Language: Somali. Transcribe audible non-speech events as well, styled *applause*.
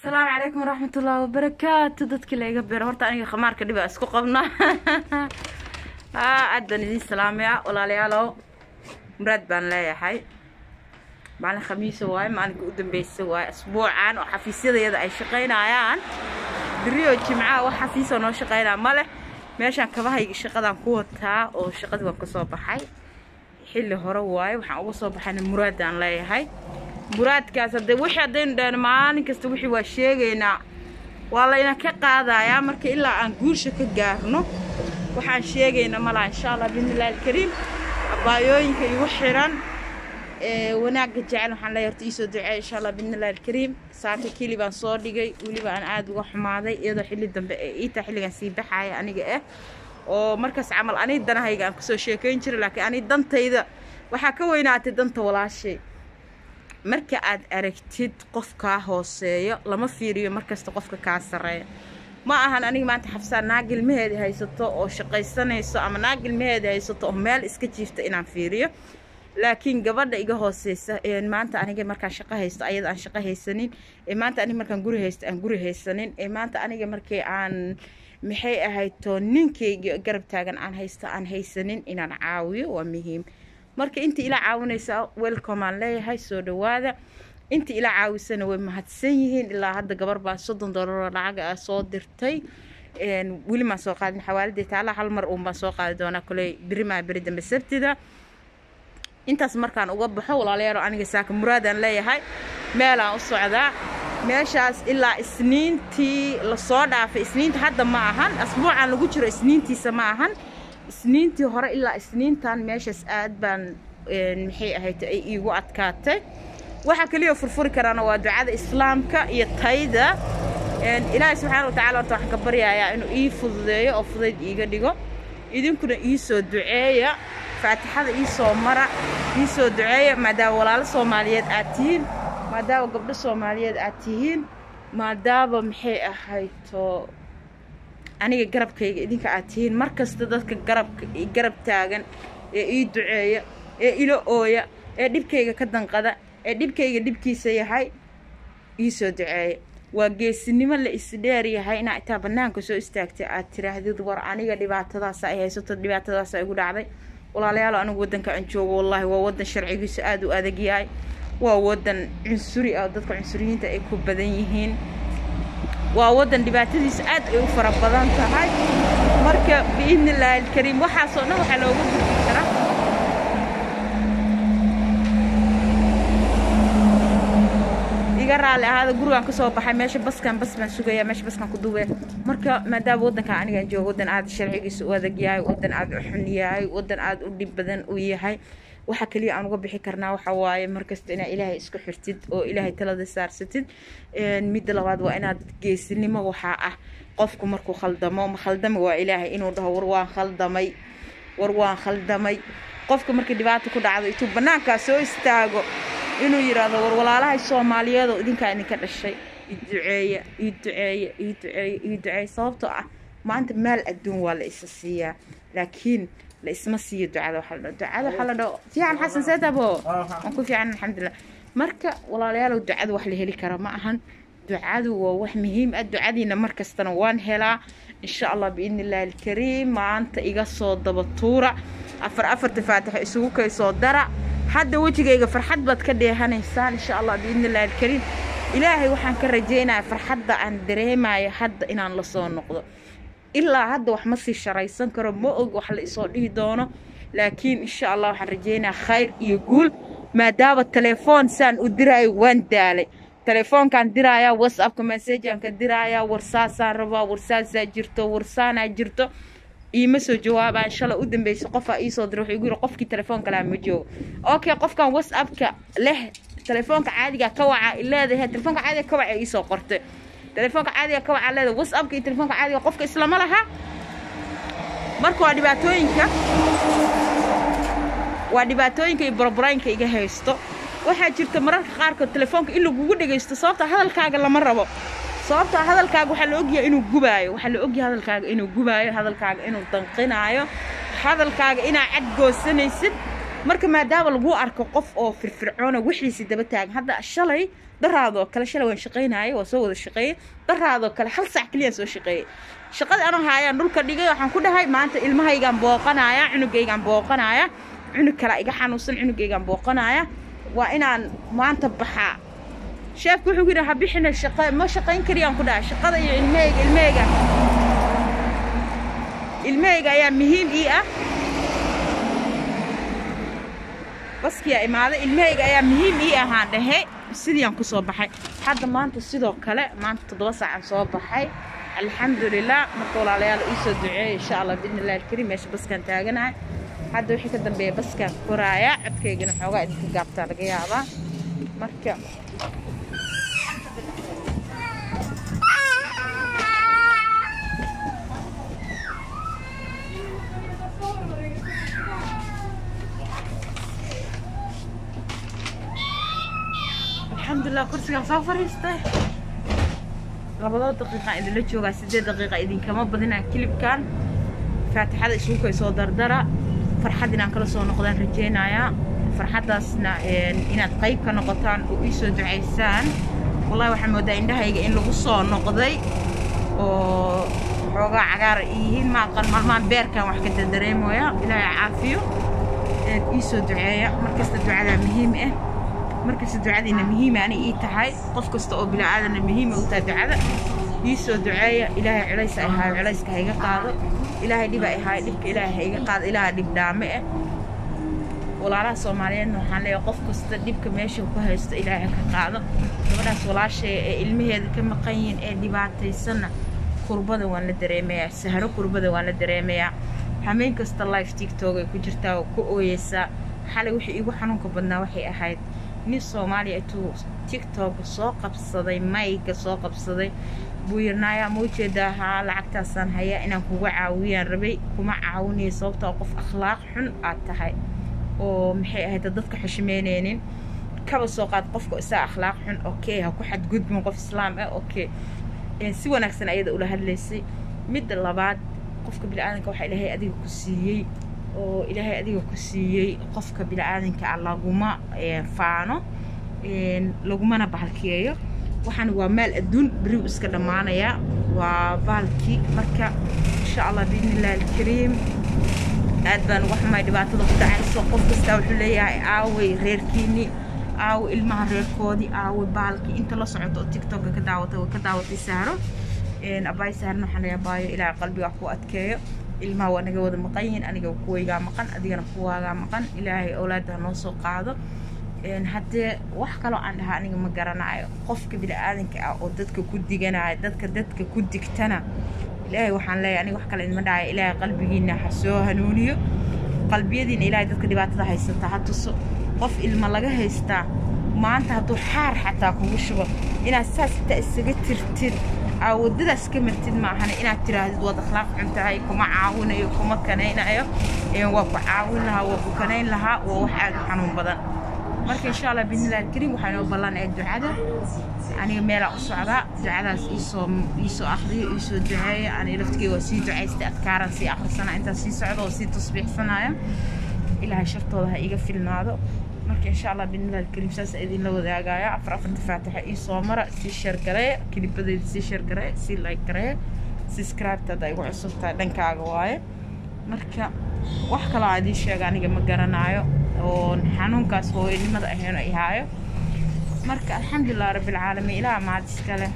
asalaamu calaykum waraxmatullaahi wabarakaatu dadkii la iga beero horta aniga khamaarka dhiba isku qabna. *laughs* Aad baan idiin salaamaya walaalayaalow. Muraad baan leeyahay. Maalin khamiisa waaye maalinka u dambeysa waaye asbuucan oo xafiisyadayada ay shaqaynayaan. Beriyo jimcaha wax xafiisoo noo shaqaynaa ma leh. Meeshaan kabahayga shaqadaan ku wataa oo shaqadii waan ka soo baxay. Xilli hore waaye waxaan uga soo baxayna muraadaan leeyahay muraadkaas hadee wixii haddaynu dhahno maalin kasta wixii waa sheegaynaa waa layna ka qaadayaa marka ilaa aan guusha ka gaarno. Waxaan sheegayna malaha insha allah bismillahi alkariim. Abaayooyinka igu xiran wanaagga jecel waxaan leeyahay horta iisoo duceey insha allah bismillahi alkariim. Saaka kili baan soo dhigay weliba aan aada uga xumaaday iyadoo xilli dambe iitaa xilligan sii baxaya aniga ah oo markaas camal ani danahayga aan ku soo sheekayn jiray laakiin ani dantayda waxaa ka weynaatay danta walaashay marka aad aragtid qof kaa hooseeyo lama fiiriyo markasta qofka kaa sarreeya. Ma ahan aniga maanta xabsaan naag ilmaheeda haysato oo shaqaysanayso ama naag ilmaheeda haysato oo meel iska jiifta inaan fiiriyo. Laakiin gabadha iga hooseysa maanta aniga markaan shaqo haysto ayada aan shaqo haysanin. Maanta aniga markaan guri haysto aan guri haysanin. Maanta aniga markii aan maxay ahayto ninkayga garab taagan aan haysto aan haysanin inaan caawiyo waa muhiim marka intii ila caawinaysa welcome aan leeyahay soo dhawaada intii ila caawisana way mahadsan yihiin ilaa hadda gabar baa soddon doolaroo lacaga ah soo dirtay. Weli maan soo qaadin xawaaladii taala hal mar uun baan soo qaadi doonaa koley beri maa beri dambe sabtida. Intaas markaan uga baxo walaalayaalo aniga saaka muraadaan leeyahay. Meelaan u socdaa meeshaas ilaa isniintii la soo dhaafay. Isniinta hadda ma ahan asbuucan lagu jiro isniintiisa ma ahan isniintii hore ilaa isniintan meeshaas aad baan maxay ahayd ay iigu adkaatay. Waxaa keliya furfuri karaana waa ducada islaamka iyo tayda. Ilaahay subxaana wa tacala horta waxaan ka baryayaa inuu ii fududeeyo oo fudayd iiga dhigo. Idinkuna ii soo duceeya faatixada ii soo mara ii soo duceeya maadaama walaalo soomaaliyeed aad tihiin maadaama gabdho soomaaliyeed aad tihiin maadaama maxay ahayto aniga garabkayga idinka aad tihiin mar kasta dadka garabka garab taagan ee ii duceeya ee ila ooya ee dhibkayga ka danqada ee dhibkayga dhibkiisa yahay ii soo duceeya. Waa geesinimo la isdheer yahay inaa itaa bannaanka soo istaagtay. Aad tiraahdid war aniga dhibaatadaasa ay haysato dhibaatadaasa igu dhacday. Walaalayaal anigu waddanka aan joogo wallaahi waa waddan sharcigiisu aada u adag yahay. Waa waddan cunsuri ah dadka cunsuriyiinta ay ku badan yihiin fara badan tahay marka biidni illaahi alkariim waxaasoo dhan waxaa looga gudbi karaa iga raali ahaada gurigaan ka soo baxay meesha baskan bas baan sugaya meesha baskan ku duubaya marka maadaama waddankan anigaan joogo waddan aada sharcigiisa u adag yahay waddan aada u xun yahay waddan aada u dhib badan u yahay waxa kaliya aan uga bixi karnaa waxa waaye markasta inaad ilaahay isku xirtid oo ilaahay talada saarsatid. Midda labaad waa inaad geesinimo waxaa ah. Qofku markuu khaldamo ma khaldama waa ilaahay inuu dhaho war waan khaldamay war waan khaldamay. Qofka markii dhibaata ku dhacdo intuu bannaankaa soo istaago inuu yidhaahdo war walaalahay soomaaliyeed oo idinkaa idinka dhashay. Iduceeya ii duceeya ii duceeya ii duceeya sababtoo ah maanta maal adduun waa la isa siiyaa. Laakiin la isma siiyo ducada waxa la dhaho ducada waxa la dhaho fiican xasan seetabo waan ku fiican alxamdulilah marka walaalayaalow ducada wax la heli kara ma ahan ducadu waa wax muhiim ah ducadiina mar kastana waan helaa insha allah biidni illaahi alkariim maanta iga soo daba tuura afar afarta faatixo isugu kay soo dara hadda wejigayga farxad baad ka dheehanaysaan insha allah biidni illaahi alkariim ilaahay waxaan ka rajaynayaa farxadda aan dareemayo hadda inaan la soo noqdo ilaa hadda wax ma sii sharaysan karo ma og wax la isoo dhihi doono. Laakiin insha allah waxaan rajaynayaa khayr iyo guul maadaama telefoon saan u diraayo waan daalay. Telefoonkaan diraayaa whatsappka messageanka diraayaa warsaasaan rabaa warsaasaa jirto warsaanaa jirto. Iima soo jawaabaan shala u dambeysa qofaa iisoo dira wuxuu igu yiri qofkii telefoon kalaa ma joogo. Okay qofkan whatsappka leh telefoonka caadiga ka waca leedahay telefoonka caadiga ka waca iisoo qortay waca leedahay whatsappka iyo telefoonka caadiga qofka islama laha marka waa dhibaatooyinka waa dhibaatooyinka iyo burburooyinka iga haysto waxaa jirta mararka qaarkood telefoonka in lagugu dhegaysto sababta hadalkaaga lama rabo sababta hadalkaaga waxaa la ogyahay inuu gubaayo waxaa la ogyahay hadalkaaga inuu gubaayo hadalkaaga inuu danqinaayo hadalkaaga inaa cadgoosanaysid marka maadaama lagu arko qof oo firfircoona wixiisi daba taagan hadda shalay daraadoo kale shalay waan shaqaynayay waa soo wada shaqeeyey daraadoo kale hal saac keliyaan soo shaqeeyey shaqadii anoo haayaan dhulka dhigay waxaan ku dhahay maanta ilmahaygaan booqanaaya cunugaygaan booqanaaya cunug kale iga xanuunsan cunugaygaan booqanaaya waa inaan maanta baxaa sheefku wuxuu ku yidhi ha bixina shaqa ma shaqayn kariyaan ku dhahay. Shaqada iyo ilmahayga ilmahayga. Ilmahayga ayaa muhiim ii ah. Baskiyaa imaaday ilmahayga ayaa muhiim ii ahaan dhahe sidiiaan ku soo baxay hadda maanta sidoo kale maanta toddoba saacaan soo baxay alxamdulilah marka walaalayaal ii soo duceeyay insha allah biidni illahi alkariim meesha baskaan taaganahay hadda wixii ka dambeeya baskaan koraaya codkaygana xoogaa idinka gaabtaa laga yaabaa marka الحمد لله كرسي كان صافر يسته لبضو دقيقة إلى لجوغا سدي دقيقة إذن كما بدنا كلب كان. فاتح هذا الشوكو يسوى دردرة. فرحاد إنا كلا سوى نقضان رجينا يا. فرحاد لاسنا إنا إيه، تقيب كان نقضان ويسو دعيسان والله وحن مودا إن ده هيجا إن لغو سوى نقضي. وحوغا عقار إيهين ما قر ما ما بير كان وحكا تدريمو يا. إلا يعافيو إيه، إيسو دعي مركز الدعاء مهم إيه. Markasta ducadiina muhiima ani ii tahay. Qof kasta oo bilaaadana muhiima u tahay ducada ii soo duceeya. Ilaahay culays ay haayo culayska hayga qaado. Ilaahay dhib ay haayo dhibka ilaahay hayga qaado. Ilaahay dhib dhaame ah walaalaha soomaaliyeedna waxaan leeyahay qof kasta dhibka meesha ku haysto ilaahay ka qaado. Gabadhaas walaashay ee ilmaheeda ka maqan yihiin ee dhibaataysanna kurbada waan la dareemayaa sahro kurbada waan la dareemayaa. Hameen kasta life tiktok ay ku jirtaa oo ku ooyeysaa. Xalay wixii igu xanuunka badnaa waxay ahayd nin soomaaliya intuu tiktok soo qabsaday mayga soo qabsaday. Buu yirnaayaa ma u jeedaa haa lacagtaasaan hayaa inaan kuga caawiyaan. Rabay kuma caawinaya sababtoo qof akhlaaq xun aad tahay oo maxay ahayd dadka xushmeyneynin kaba soo qaad qofka isaa akhlaaq xun okay ha ku xadgudbin qof islaam ah okay. Si wanaagsan ayada ula hadlaysay. Midda labaad qofka biniaadanka waxaa ilaahay adiga ku siiyey oo ilaahay adiga ku siiyey qofka biniaadanka ah laguma faano lagumana bahalkiyeeyo waxaan waa maal adduun beriw iska dhammaanaya waa bahalkii marka insha allah biidni illahi alkariim aad baan uga xumay dhibaatada ku dhacayso qof kastaa wuxuu leeyahay aaway reerkiini aawo ilmaha reerkoodii aawo bahalkii inta la socoto oo ka daawatay way ka daawatay sahro abaay saharna waxaan leeyahay baayo ilaahay qalbiga ku adkeeyo ilmaha waa naga wada maqan yihiin aniga kuwaygaa maqan adigana kuwaagaa maqan ilaahay awlaadda noo soo qaado haddee wax kaloo aan dhahaa aniga ma garanayo qofka bini'aadanka ah oo dadka ku diganayo dadka dadka ku digtana ilaahay waxaan leeyahay aniga wax kale idma dhahayo ilaahay qalbigiina ha soo hanuuniyo qalbiyadiina ilaahay dadka dhibaatada haysata ha tuso qof ilma laga haystaa maanta hadduu xaar xataa kugu shubo inaad saas intaa isaga tirtid aa waddadaas ka martid maahane inaad tiraahdid waad akhlaaq xun tahay kuma caawinayo kuma kanaynayo waa ku caawin lahaa waa ku kanayn lahaa waa wax aad u xanuun badan marka insha allah biidnillahi alkariim waxaa inoo ballan ee ducada aniga meelaa u socdaa ducadaas iisoo iisoo akhriyo iisoo duceeya aniga laftigeyga waa sii ducaystay adkaaran sii akhrisana intaas sii socda oo sii tasbiixsanaya ilaahay shartooda ha iga filnaado marka insha allah biidnillahi alkariim saas idinla wadaagaya afar afarta faatixa iisoo mara sii sheergaree kilibadeyda sii sheergaree sii like garee subscribe hadda igu cusubtahay dhankaaga waaye marka wax kaloo aan idiin sheega aniga ma garanaayo oo xanuunkaas hooyanimada ahayn ay haayo marka alxamdulilah rabbilcaalamiin ilaah mahad iskale